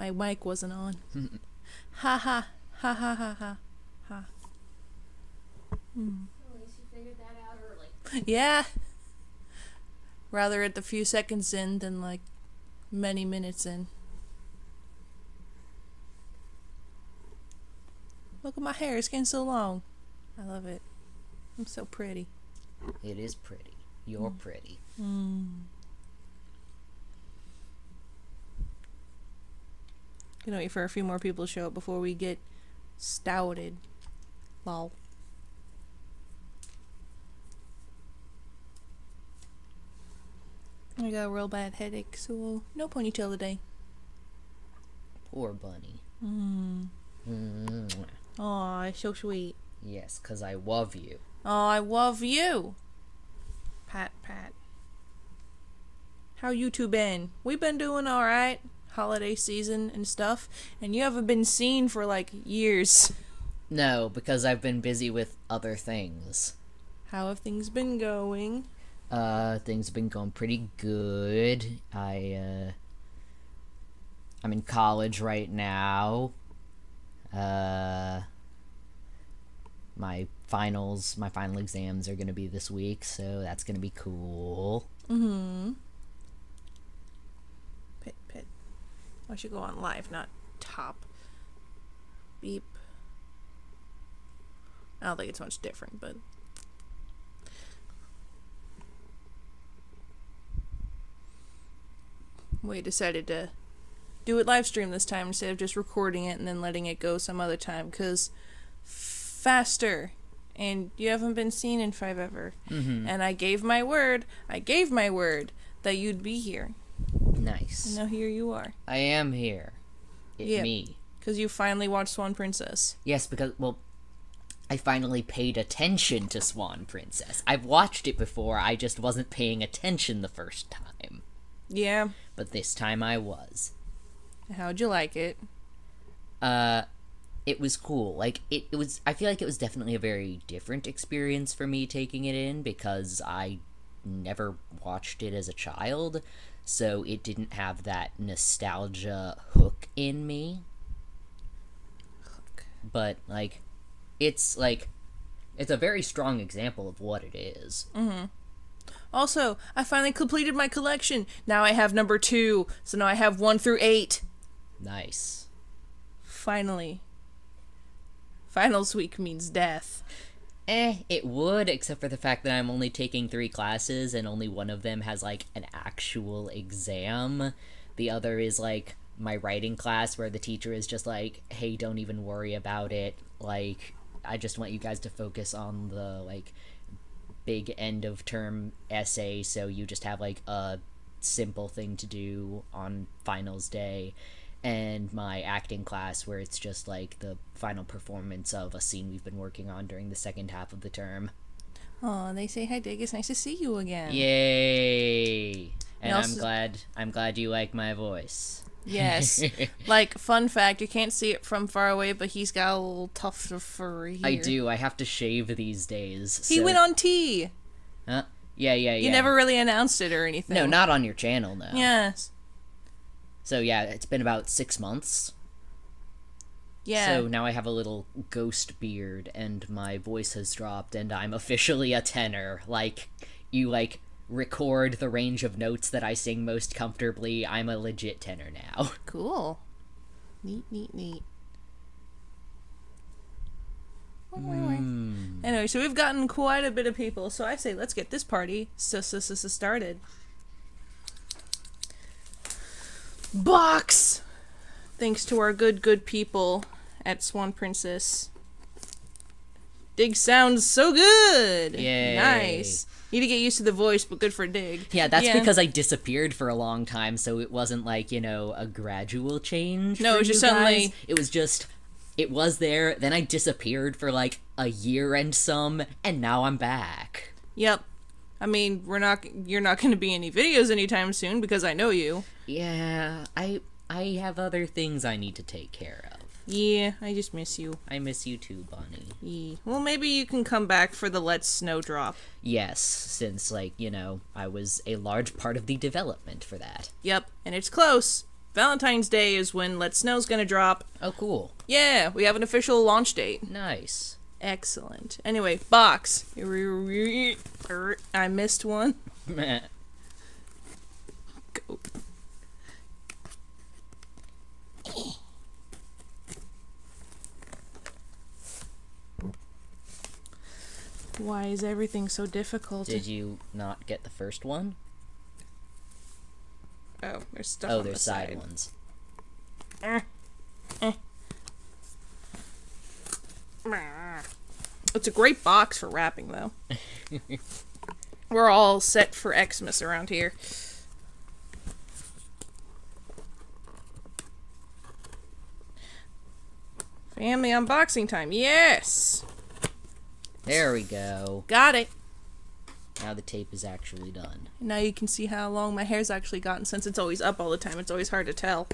My mic wasn't on. ha ha ha ha ha ha ha. Hmm. Oh, at least you figured that out early. Yeah. Rather at the few seconds in than like many minutes in. Look at my hair, it's getting so long. I love it. I'm so pretty. It is pretty. You're hmm. pretty. Hmm. Gonna wait for a few more people to show up before we get stouted. Lol. I got a real bad headache, so no ponytail today. Poor bunny. Mm. Aw, so sweet. Yes, because I love you. Oh, I love you. Pat, pat. How you two been? We been doing all right. Holiday season and stuff, and you haven't been seen for like years. No, because I've been busy with other things. How have things been going? Uh, things have been going pretty good. I, uh, I'm in college right now. Uh, my finals, my final exams are gonna be this week, so that's gonna be cool. Mm-hmm. Pit, I should go on live, not top. Beep. I don't think it's much different, but. We decided to do it live stream this time instead of just recording it and then letting it go some other time because faster and you haven't been seen in five ever Mm-hmm. and i gave my word i gave my word that you'd be here Nice. and now here you are I am here. It Yeah. me. because you finally watched swan princess Yes, because well, I finally paid attention to Swan Princess. I've watched it before. I just wasn't paying attention the first time, yeah but this time I was. how'd you like it Uh, it was cool. Like it, it was. I feel like it was definitely a very different experience for me taking it in because I never watched it as a child, so it didn't have that nostalgia hook in me. But like, it's like, it's a very strong example of what it is. Mm-hmm. also i finally completed my collection now i have number two so now i have one through eight Nice. finally finals week means death Eh, it would, except for the fact that I'm only taking three classes and only one of them has like an actual exam. The other is like my writing class where the teacher is just like, hey, don't even worry about it. Like, I just want you guys to focus on the like big end of term essay so you just have like a simple thing to do on finals day and my acting class where it's just like the final performance of a scene we've been working on during the second half of the term. oh they say hi dig it's nice to see you again Yay! And I'm glad I'm glad you like my voice. yes like fun fact you can't see it from far away but he's got a little tuft of fur here I do. I have to shave these days. he so- went on t Huh? Yeah, yeah, yeah. you never really announced it or anything No, not on your channel, no. yes So yeah, it's been about six months. yeah So now I have a little ghost beard and my voice has dropped and I'm officially a tenor. Like you like record the range of notes that I sing most comfortably. I'm a legit tenor now. Cool. Neat, neat, neat. Oh, hmm. Anyway, so we've gotten quite a bit of people, so I say let's get this party s- s- s- started. Box! Thanks to our good, good people at Swan Princess. Dig sounds so good! Yay. Nice. Need to get used to the voice, but good for Dig. Yeah, that's because I disappeared for a long time, so it wasn't like, you know, a gradual change. No, it was just suddenly- It was just it was there, then I disappeared for like a year and some, and now I'm back. Yep. I mean, we're not. You're not going to be any videos anytime soon because I know you. Yeah, I I have other things I need to take care of. Yeah, I just miss you. I miss you too, Bonnie. Yeah. Well, maybe you can come back for the Let's Snowdrop. Yes, since like, you know, I was a large part of the development for that. Yep, and it's close. Valentine's Day is when Let Snow's gonna drop. Oh, cool. Yeah, we have an official launch date. Nice. Excellent. Anyway, box. I missed one. Meh. Go. Why is everything so difficult? Did you not get the first one? oh, there's stuff Oh, on there's the side side. ones. Eh, eh. It's a great box for wrapping, though. We're all set for Xmas around here. Family unboxing time. Yes! There we go. Got it. Now the tape is actually done. Now you can see how long my hair's actually gotten since it's always up all the time. It's always hard to tell.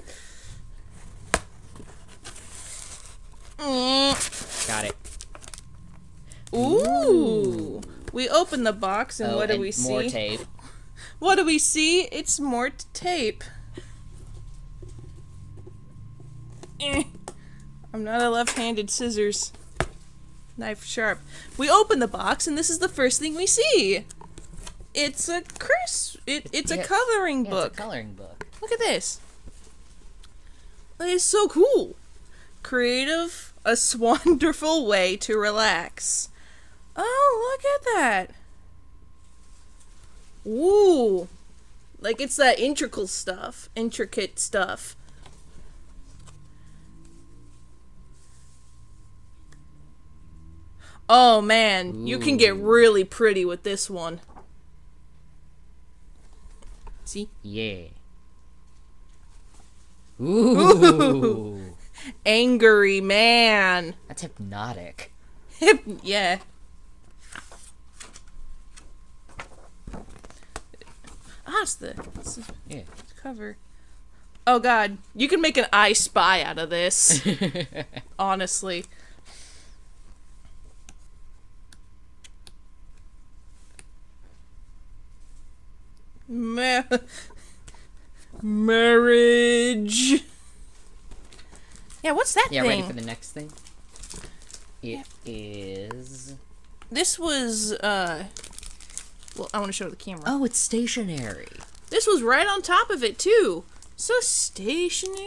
Mm. Got it. Ooh. We open the box and oh, what do and we see? more tape. What do we see? It's more tape. I'm not a left-handed scissors. Knife sharp. We open the box and this is the first thing we see. It's a Chris. It, it's a coloring Yeah, book. it's a coloring book. Look at this. That is so cool. Creative, a wonderful way to relax. Oh, look at that. Ooh. Like it's that intricate stuff, intricate stuff. Oh man, you can get really pretty with this one. See? Yeah. Ooh. Angry man. That's hypnotic. yeah. Ah, it's the, it's the Yeah. cover. Oh god, you can make an I Spy out of this. honestly. Ma- marriage. Yeah, what's that yeah, thing? ready for the next thing? It is. This was uh well, I want to show the camera. Oh, it's stationary. This was right on top of it too. So stationary,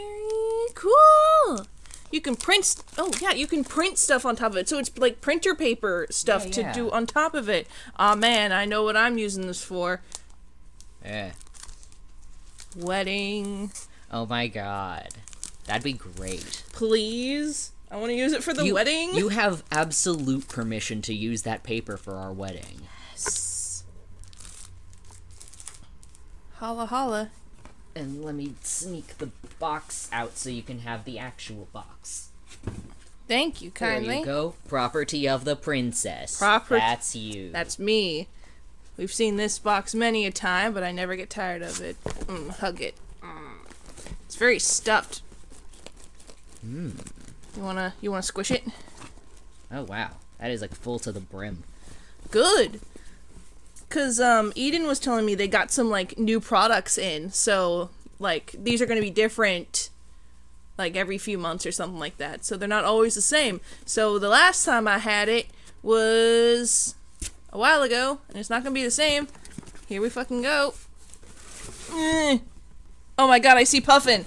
cool. You can print. St- oh yeah, you can print stuff on top of it. So it's like printer paper stuff Yeah, to yeah. do on top of it. Aw man, I know what I'm using this for. Yeah. Wedding, Oh my god. That'd be great. please. I want to use it for the you, wedding. You have absolute permission to use that paper for our wedding. Yes. Holla holla. And let me sneak the box out so you can have the actual box. Thank you kindly. There you go. Property of the princess. Proper- That's you. That's me. We've seen this box many a time, but I never get tired of it. Mm, hug it. Mm. It's very stuffed. Hmm. You wanna you wanna squish it? Oh wow. That is like full to the brim. Good. Cause um Eden was telling me they got some like new products in, so like these are gonna be different like every few months or something like that. So they're not always the same. So the last time I had it was a while ago, and it's not gonna be the same. Here we fucking go. Eh. Oh my god, I see Puffin.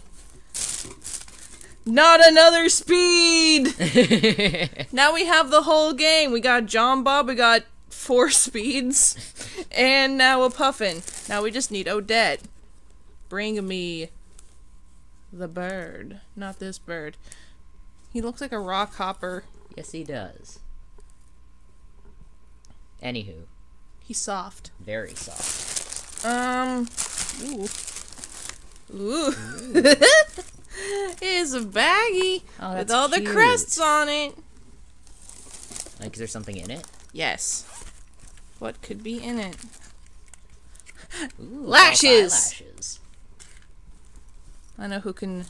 Not another speed! Now we have the whole game. We got Jean-Bob, we got four speeds, and now a Puffin. Now we just need Odette. Bring me the bird. Not this bird. He looks like a rock hopper. yes, he does. Anywho, He's soft. very soft. Um. Ooh. Ooh. it's a baggie Oh, with all the crests on it. Like, is there something in it? Yes. What could be in it? Ooh, Lashes! I know who can.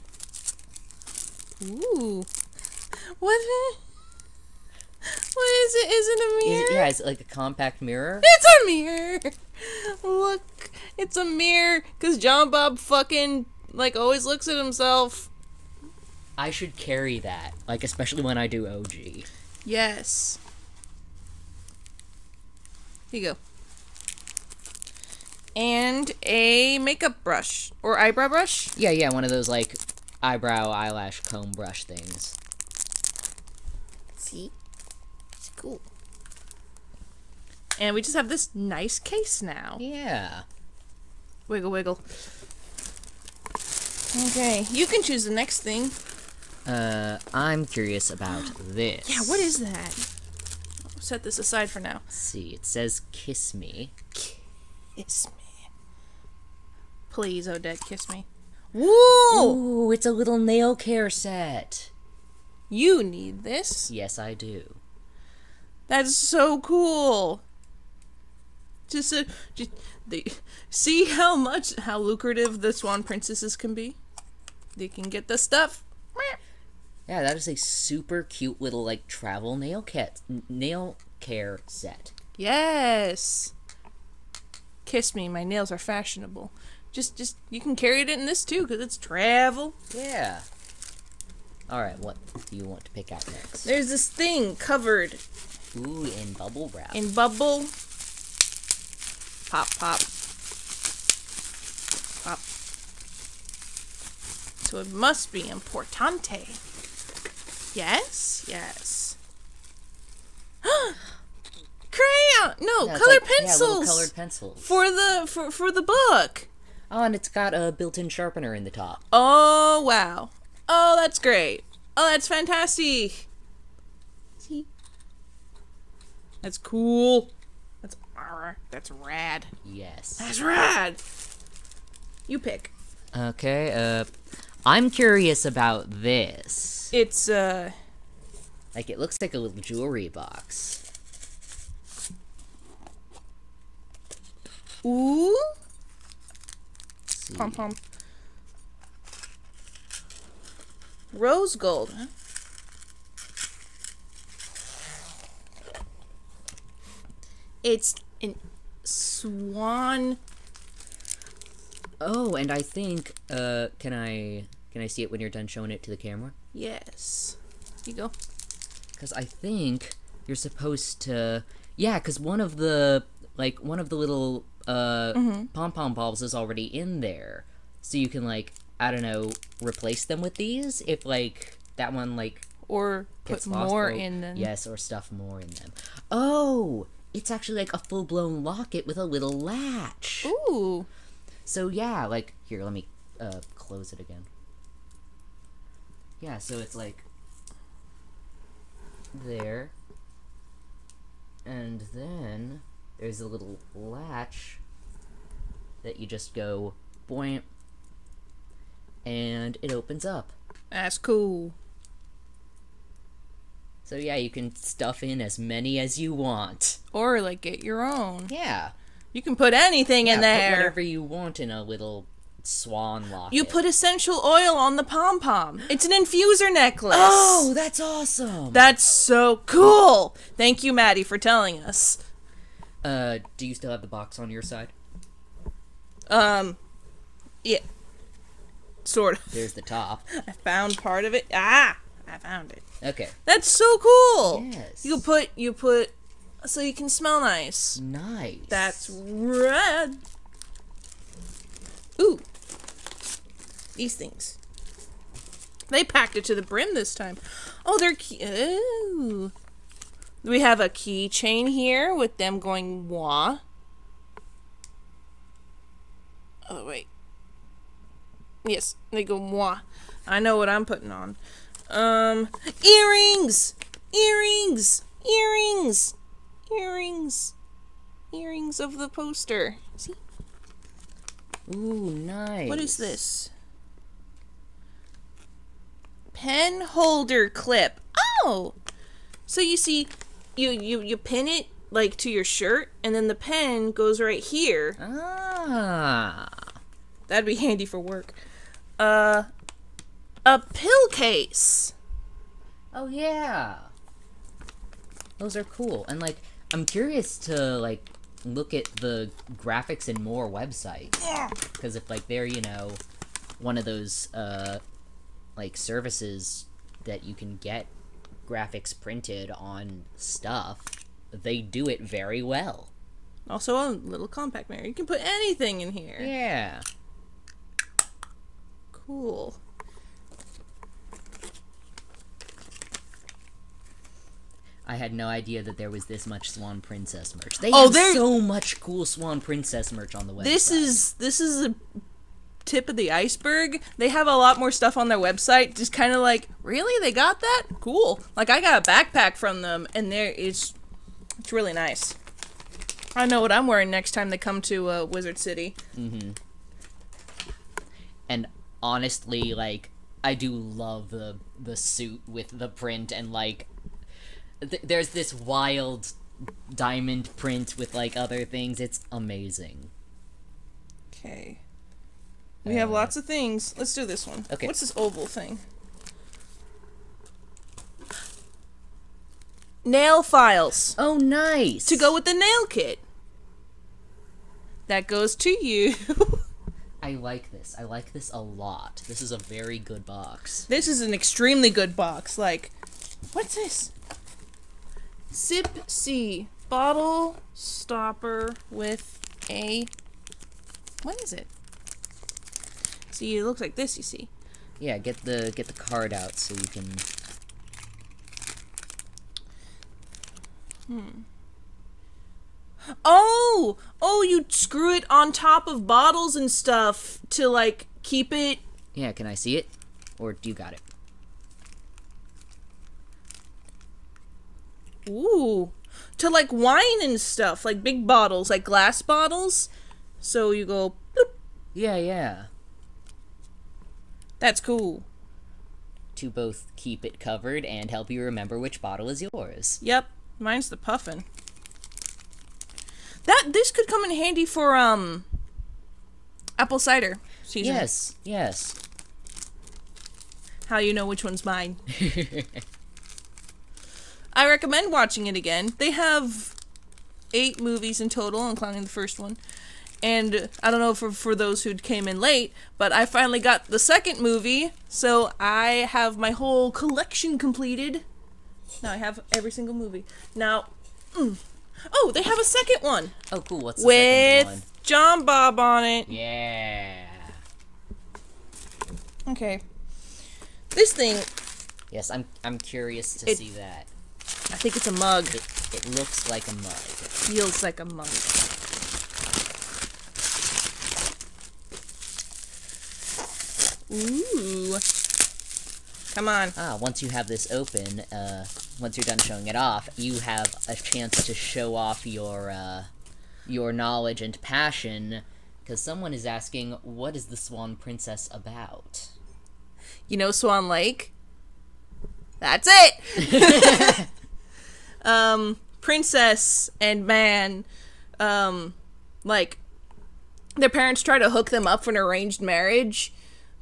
Ooh. What? I- What is it? Is it a Is mirror? it, yeah, is it like a compact mirror? It's a mirror. Look, it's a mirror. Cause Jean-Bob fucking like always looks at himself. I should carry that, like especially when I do OG. Yes. Here you go. And a makeup brush or eyebrow brush. Yeah, yeah, one of those like eyebrow eyelash comb brush things. See? Cool. And we just have this nice case now. Yeah. Wiggle, wiggle. Okay, you can choose the next thing. Uh, I'm curious about this. Yeah, what is that? I'll set this aside for now. Let's see, it says kiss me. Kiss me. Please, Odette, kiss me. Whoa! Ooh, it's a little nail care set. You need this. Yes, I do. That's so cool. Just, uh, just the, see how much how lucrative the swan princesses can be. They can get the stuff. Yeah, that is a super cute little like travel nail cat nail care set. Yes. Kiss me. My nails are fashionable. Just, just you can carry it in this too, because it's travel. Yeah. All right, what do you want to pick out next? There's this thing covered Ooh, in bubble wrap. in bubble. Pop, pop. Pop. So it must be importante. Yes, yes. Crayon! No, Yeah, it's colored like- yeah, pencils. little colored pencils. for the for for the book. Oh, and it's got a built-in sharpener in the top. Oh wow. Oh, that's great. Oh, that's fantastic. See? That's cool. That's arr, that's rad. Yes. That's rad. You pick. Okay. Uh, I'm curious about this. It's uh Like, it looks like a little jewelry box. ooh Let's pom pom. Rose gold. Huh? It's an swan. Oh, and I think. Uh, can I can I see it when you're done showing it to the camera? Yes. Here you go. Because I think you're supposed to. Yeah, because one of the like one of the little uh pom pom balls is already in there, so you can like I don't know replace them with these if like that one like Or put more or- in them. Yes, or stuff more in them. Oh, it's actually like a full blown locket with a little latch. Ooh. So yeah, like here, let me uh close it again. Yeah, so it's like there. And then there's a little latch that you just go boing and it opens up. That's cool. So yeah, you can stuff in as many as you want. Or like get your own. Yeah. You can put anything yeah in Put there. whatever you want in a little swan locket. You put essential oil on the pom pom. It's an infuser necklace. Oh, that's awesome. That's so cool. Thank you, Maddie, for telling us. Uh, do you still have the box on your side? Um, yeah. Sort of. There's the top. I found part of it. Ah, I found it. Okay. That's so cool. Yes. You put you put so you can smell nice. Nice. That's red. Ooh. These things. They packed it to the brim this time. Oh, they're cute. Ooh. We have a keychain here with them going wah. Oh, wait. Yes, they go moi. I know what I'm putting on. Um, earrings! Earrings! Earrings! Earrings! Earrings of the poster. See? Ooh, nice. What is this? Pen holder clip. Oh! So you see, you, you, you pin it like to your shirt, and then the pen goes right here. Ah. That'd be handy for work. Uh, a pill case. Oh yeah. Those are cool. And like I'm curious to like look at the graphics in more websites. Because if like they're, you know, one of those uh like services that you can get graphics printed on stuff, they do it very well. Also, a little compact mirror. You can put anything in here. Yeah. Cool. I had no idea that there was this much Swan Princess merch. They Oh, have so much cool Swan Princess merch on the website. This is this is a tip of the iceberg. They have a lot more stuff on their website. Just kind of like, really, they got that? Cool. Like I got a backpack from them, and there is, it's it's really nice. I know what I'm wearing next time they come to uh, Wizard City. Mm-hmm. and honestly, like I do love the the suit with the print and like th- there's this wild diamond print with like other things. It's amazing. Okay. We have uh, lots of things. Let's do this one. Okay. What's this oval thing? Nail files Oh, nice. to go with the nail kit. That goes to you. I like this. I like this a lot. This is a very good box. this is an extremely good box. Like, what's this? Sip C bottle stopper with a. What is it? See, it looks like this. You see. Yeah, get the get the card out so you can. Hmm. Oh, oh, you screw it on top of bottles and stuff to like keep it. Yeah, can I see it? Or do you got it? Ooh, to like wine and stuff, like big bottles, like glass bottles. So you go. Bloop. Yeah, yeah. That's cool. To both keep it covered and help you remember which bottle is yours. Yep, mine's the puffin. That this could come in handy for um apple cider season. Yes, yes. How you know which one's mine? I recommend watching it again. They have eight movies in total, including the first one. And I don't know for for those who came in late, but I finally got the second movie, so I have my whole collection completed. Now I have every single movie. Now, mm. oh, they have a second one Oh, cool. What's the second one? with Jean-Bob on it. Yeah. Okay, this thing, Yes, I'm I'm curious to It- see that. I think it's a mug. It it looks like a mug. feels like a mug. Ooh. Come on. Ah, once you have this open, uh, once you're done showing it off, you have a chance to show off your uh, your knowledge and passion. Because someone is asking, what is the Swan Princess about? You know Swan Lake? That's it! um, princess and man, um, like, their parents try to hook them up for an arranged marriage,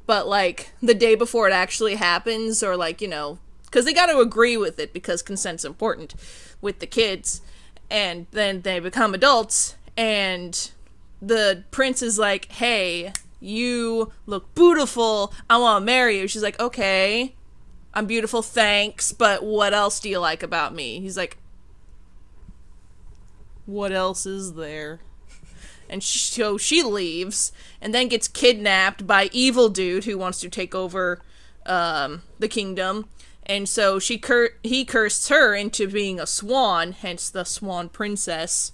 but, like, the day before it actually happens, or, like, you know, because they got to agree with it because consent's important with the kids, and then they become adults, and the prince is like, hey, you look beautiful. I want to marry you. She's like, okay, I'm beautiful, thanks, but what else do you like about me? He's like, what else is there? And so she leaves and then gets kidnapped by evil dude who wants to take over um, the kingdom. And so she cur- he cursed her into being a swan, hence the swan princess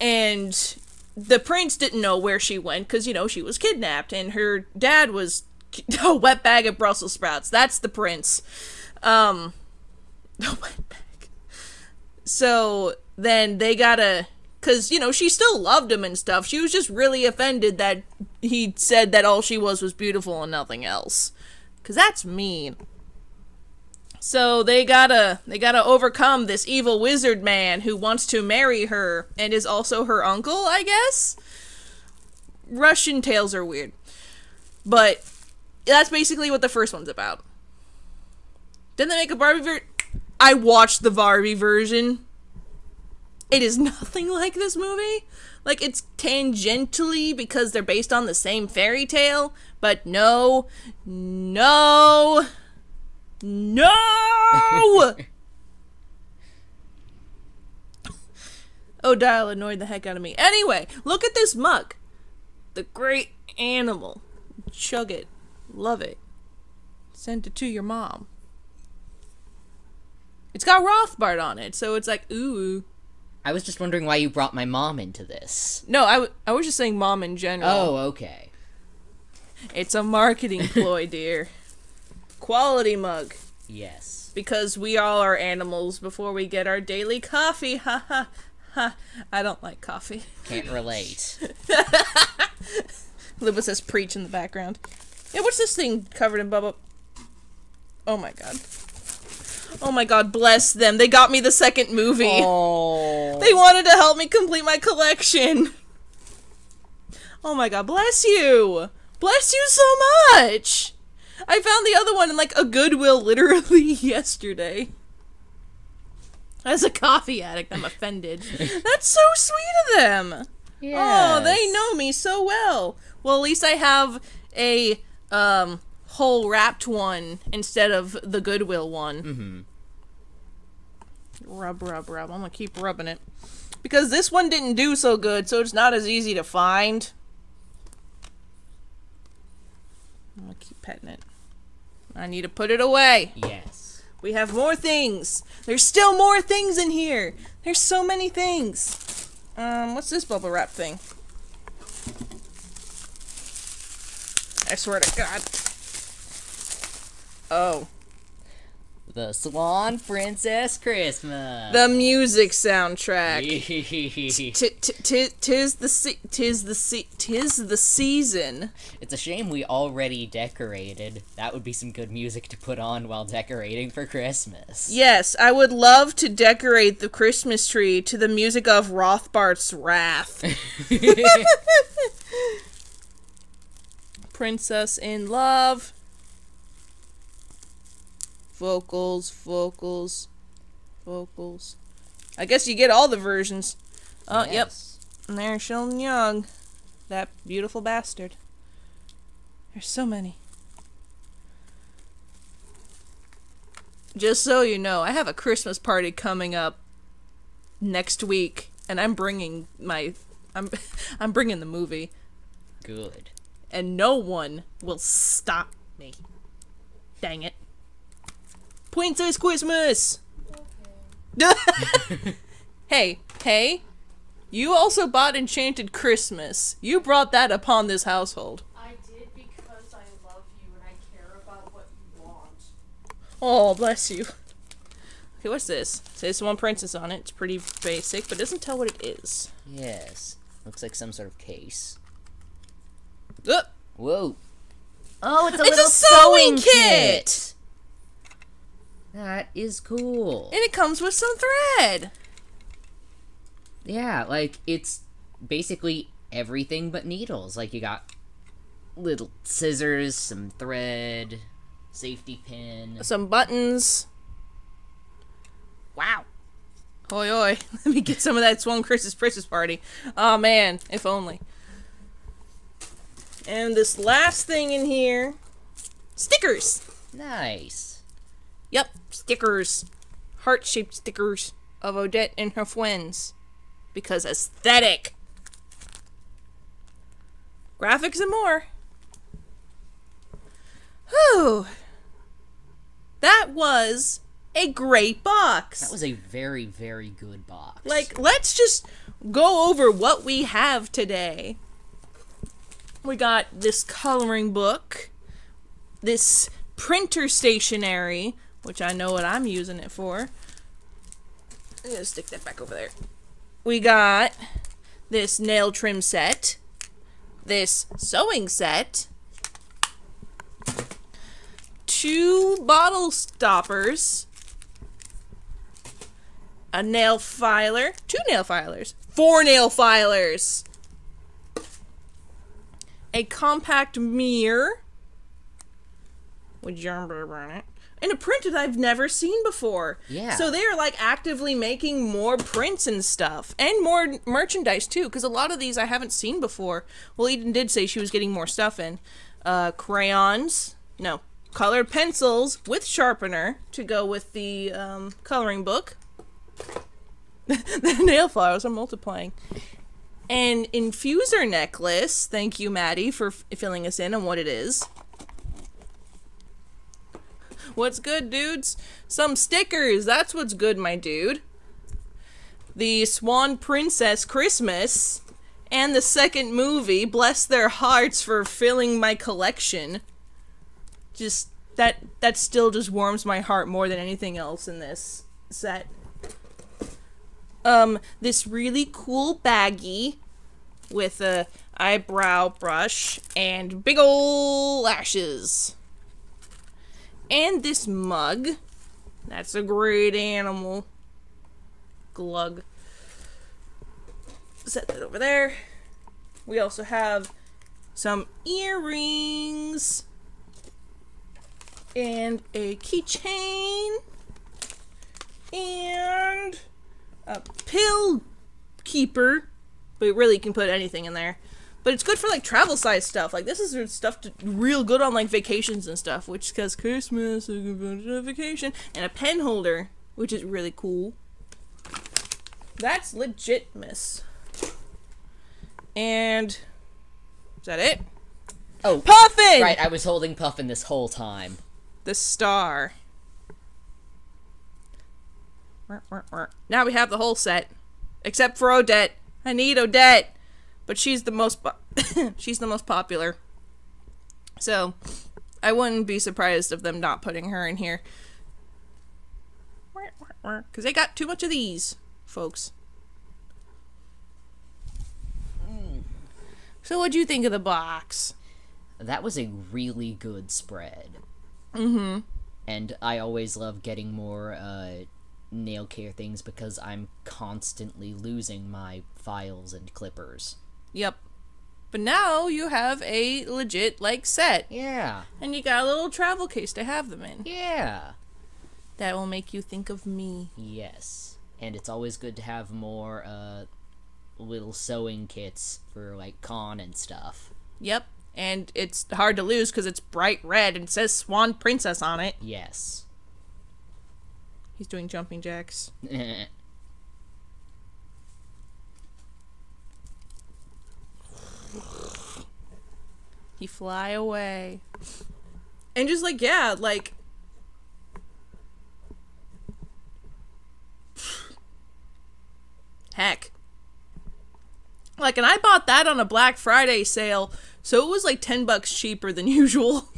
and the prince didn't know where she went because you know she was kidnapped and her dad was a wet bag of brussels sprouts. That's the prince. Um wet bag. So then they gotta because you know she still loved him and stuff. She was just really offended that he said that all she was was beautiful and nothing else. Because that's mean. So they gotta they gotta overcome this evil wizard man who wants to marry her and is also her uncle, I guess. Russian tales are weird. But that's basically what the first one's about. Then they make a Barbie version? I watched the Barbie version. It is nothing like this movie. Like it's tangentially because they're based on the same fairy tale, but no, no, no. Oh, Odile annoyed the heck out of me. Anyway, look at this mug. The great animal. Chug it. Love it. Send it to your mom. It's got Rothbart on it, so it's like, ooh. I was just wondering why you brought my mom into this. No, I, w- I was just saying mom in general. Oh, okay. It's a marketing ploy, dear. Quality mug. Yes. Because we all are animals before we get our daily coffee. Ha ha ha. I don't like coffee. Can't relate. Luba says preach in the background. Yeah, what's this thing covered in bubble? Oh my god. Oh my god, bless them. They got me the second movie. oh. They wanted to help me complete my collection. Oh my god, bless you. Bless you so much. I found the other one in like a Goodwill literally yesterday. As a coffee addict, I'm offended. That's so sweet of them. Oh, they know me so well. Well, at least I have a um whole wrapped one instead of the Goodwill one. Mm-hmm. Rub, rub, rub. I'm gonna keep rubbing it. Because this one didn't do so good, so it's not as easy to find. I'm gonna keep petting it. I need to put it away. Yes. We have more things. There's still more things in here. There's so many things. Um, what's this bubble wrap thing? I swear to God. Oh. The Swan Princess Christmas. The music soundtrack. Tis the se- tis the se- tis the season. It's a shame we already decorated. That would be some good music to put on while decorating for Christmas. Yes, I would love to decorate the Christmas tree to the music of Rothbart's Wrath. Princess in Love. Vocals, vocals, vocals. I guess you get all the versions. Oh, yep. Yes. And there's Sheldon Young. That beautiful bastard. There's so many. Just so you know, I have a Christmas party coming up next week, and I'm bringing my, I'm, I'm bringing the movie, Good. And no one will stop me. Dang it! Princess Christmas. hey, hey! You also bought Enchanted Christmas. You brought that upon this household. I did because I love you and I care about what you want. Oh, bless you. Okay, what's this? It says one princess on it. It's pretty basic, but it doesn't tell what it is. Yes. Looks like some sort of case. Ugh. Whoa. Oh, it's a It's little a sewing kit. kit! That is cool. And it comes with some thread. Yeah, like it's basically everything but needles. Like you got little scissors, some thread, safety pin. Some buttons. Wow. Oi, oi. Let me get some of that Swan Chris's Christmas party. Oh, man. If only. And this last thing in here stickers. Nice. Yep, stickers. Heart shaped stickers of Odette and her friends. Because aesthetic. Graphics and more. Whew. That was a great box. That was a very, very good box. Like, let's just go over what we have today. We got this coloring book, this printer stationery, which I know what I'm using it for. I'm gonna stick that back over there. We got this nail trim set, this sewing set, two bottle stoppers, a nail filer, two nail filers, four nail filers, a compact mirror with germ burr on it, in a print that I've never seen before. Yeah. So they are like actively making more prints and stuff and more merchandise too because a lot of these I haven't seen before. Well, Eden did say she was getting more stuff in. Uh, crayons, no, colored pencils with sharpener to go with the um, coloring book. the nail files are multiplying. An infuser necklace. Thank you, Maddie, for filling us in on what it is. What's good, dudes? Some stickers. That's what's good, my dude. The Swan Princess Christmas and the second movie. Bless their hearts for filling my collection. Just that that still just warms my heart more than anything else in this set. Um, this really cool baggie with a eyebrow brush and big ol' lashes. And this mug. That's a great animal. Glug. Set that over there. We also have some earrings and a keychain and a pill keeper but really you can put anything in there but it's good for like travel size stuff like this is stuff to, real good on like vacations and stuff which because christmas a good bunch of vacation and a pen holder which is really cool that's legit miss and is that it Oh, puffin right. I was holding Puffin this whole time. the star. Now we have the whole set, except for Odette. I need Odette, but she's the most po- she's the most popular. So, I wouldn't be surprised of them not putting her in here. Because they got too much of these, folks. So, what'd you think of the box? That was a really good spread. Mm-hmm. And I always love getting more uh, nail care things because I'm constantly losing my files and clippers. Yep. But now you have a legit like set, Yeah. and you got a little travel case to have them in. Yeah. That will make you think of me. Yes. And it's always good to have more uh, little sewing kits for like con and stuff. Yep. And it's hard to lose because it's bright red and says Swan Princess on it. Yes. He's doing jumping jacks. He fly away. And just like yeah, like heck. Like and I bought that on a Black Friday sale, so it was like 10 bucks cheaper than usual.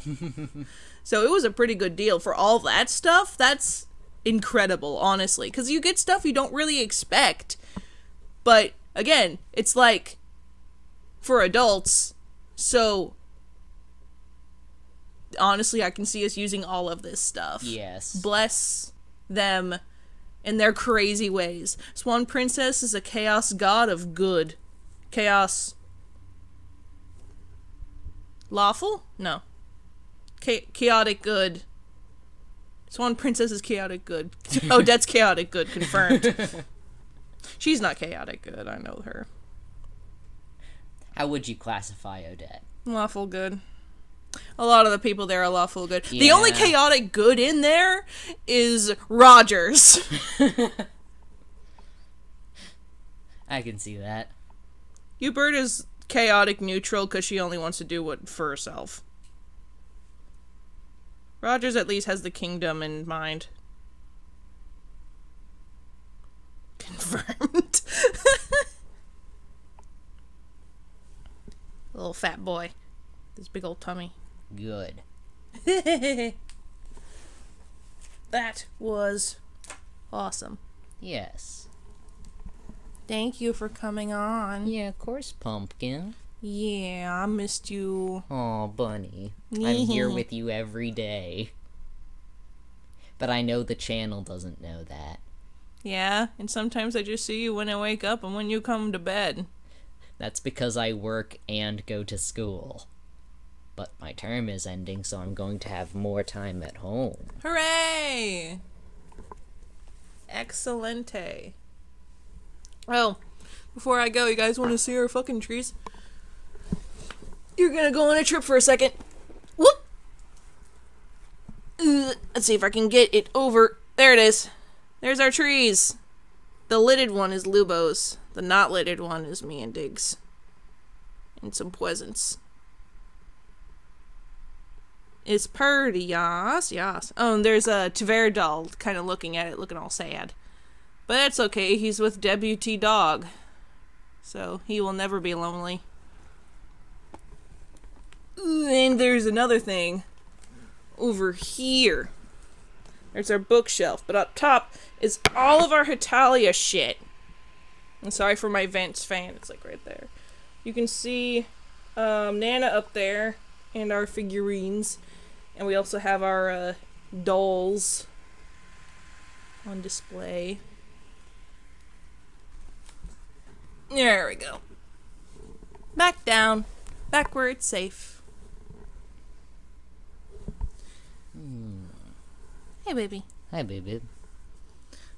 so it was a pretty good deal for all that stuff. That's incredible, honestly, cuz you get stuff you don't really expect. But again, it's like for adults. So honestly, I can see us using all of this stuff. yes. Bless them in their crazy ways. Swan Princess is a chaos god of good. Chaos. Lawful? No. Cha- chaotic good. Swan Princess is chaotic good. Oh, that's chaotic good, confirmed. She's not chaotic good, I know her. How would you classify Odette? Lawful good. A lot of the people there are lawful good. The only chaotic good in there is Rogers. I can see that. Uberta is chaotic neutral because she only wants to do what for herself. Rogers at least has the kingdom in mind. Confirmed. Little fat boy. This big old tummy. Good. that was awesome. Yes. Thank you for coming on. Yeah, of course, Pumpkin. Yeah, I missed you. Oh, Bunny. I'm here with you every day. But I know the channel doesn't know that. Yeah, and sometimes I just see you when I wake up and when you come to bed. That's because I work and go to school. but my term is ending, so I'm going to have more time at home. Hooray! Excelente. Oh, before I go, you guys want to see our fucking trees? You're gonna go on a trip for a second. Whoop! Let's see if I can get it over. There it is. There's our trees. The lidded one is Lubo's. The not lidded one is me and Diggs. And some presents. It's purty, yas, yas. Oh, and there's a Tverdal kind of looking at it, looking all sad. But that's okay, he's with WT Dog. So he will never be lonely. And there's another thing over here. There's our bookshelf, but up top is all of our Hetalia shit. I'm sorry for my Vents fan, it's like right there. You can see um, Nana up there and our figurines. And we also have our uh, dolls on display. There we go. Back down. Back where it's safe. Hey, baby. Hi, baby.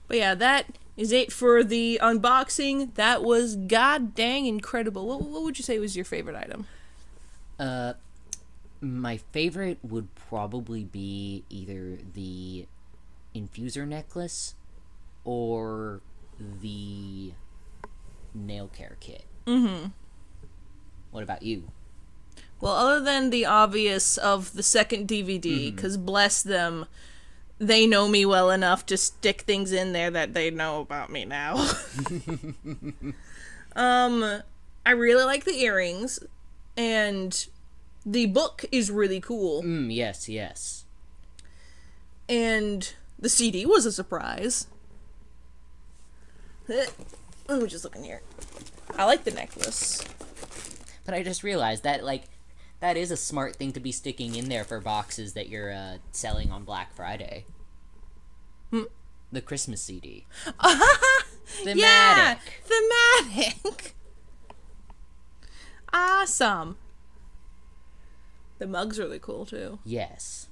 But yeah, that is it for the unboxing. That was god dang incredible. What, what would you say was your favorite item? Uh, my favorite would probably be either the infuser necklace or the nail care kit. Mm-hmm. What about you? Well, other than the obvious of the second DVD, because bless them, they know me well enough to stick things in there that they know about me now. um, I really like the earrings, and the book is really cool, Mm, yes, yes. and the CD was a surprise. Eh, Let me just look in here. I like the necklace. But I just realized that, like, that is a smart thing to be sticking in there for boxes that you're uh, selling on Black Friday. The Christmas CD. Thematic. Yeah, thematic. awesome. The mug's really cool too. Yes.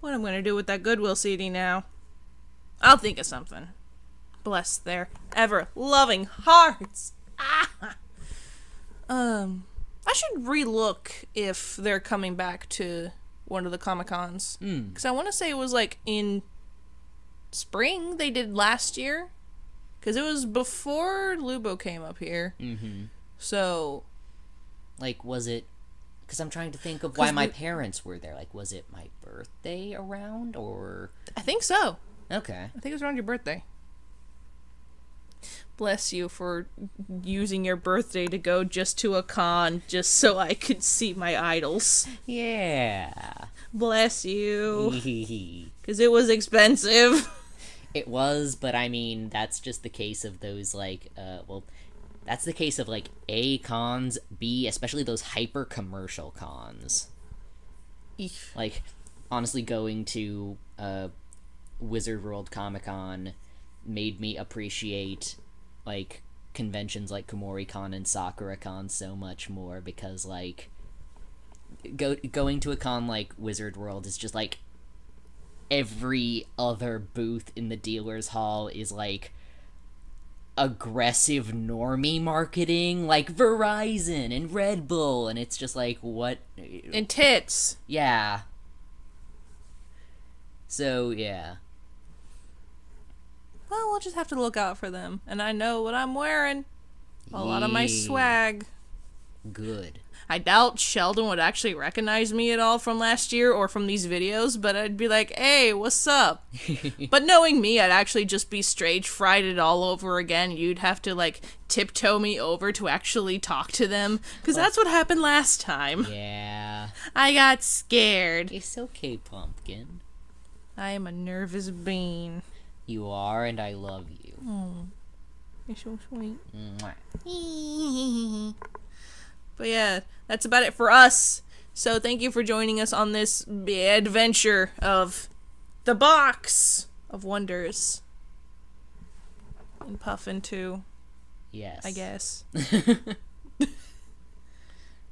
What I'm gonna do with that Goodwill CD now? I'll think of something. Bless their ever loving hearts. Ah. Um, I should relook if they're coming back to one of the Comic Cons Mm. because I want to say it was like in spring they did last year because it was before Lubo came up here. Mm-hmm. So Like, was it? Because I'm trying to think of why 'Cause my we- parents were there. Like, was it my birthday around or? I think so. Okay. I think it was around your birthday. Bless you for using your birthday to go just to a con just so I could see my idols. Yeah. Bless you. Because it was expensive. It was, but I mean, that's just the case of those like, uh, well, that's the case of like A cons, B, especially those hyper commercial cons. Eef. like honestly going to uh wizard world comic-con made me appreciate like conventions like kumori-con and sakura-con so much more because like go going to a con like wizard world is just like every other booth in the dealer's hall is like aggressive normie marketing like Verizon and Red Bull and it's just like what And tits. yeah. So yeah. Well, we'll just have to look out for them. And I know what I'm wearing. A lot of my swag. Good. I doubt Sheldon would actually recognize me at all from last year or from these videos, but I'd be like, hey, what's up? but knowing me, I'd actually just be stage fried it all over again. You'd have to, like, tiptoe me over to actually talk to them. Because that's what happened last time. Yeah. I got scared. It's okay, pumpkin. I am a nervous bean. You are, and I love you. Hmm. You're so sweet. Mwah. But yeah, that's about it for us. So thank you for joining us on this adventure of the box of wonders. And Puffin too, Yes. I guess.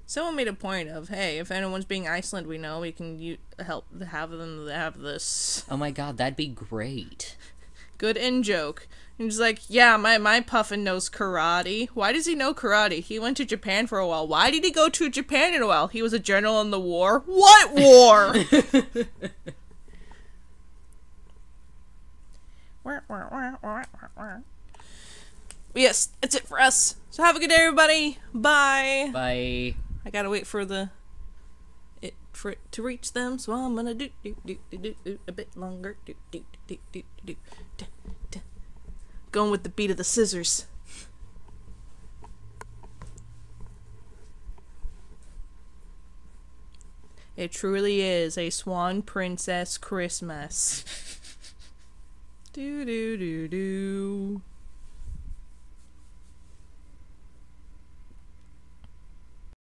Someone made a point of, hey, if anyone's being Iceland, we know we can u- help have them have this Oh my god, that'd be great. Good in joke. And he's like, yeah, my my puffin knows karate. Why does he know karate? He went to Japan for a while. Why did he go to Japan in a while? He was a general in the war. What war? yes, that's it for us. So have a good day, everybody. Bye. Bye. I gotta wait for the it for it to reach them, so I'm gonna do do do do do, do a bit longer. Do do do do do do. Going with the beat of the scissors. It truly is a swan princess Christmas. do do do do.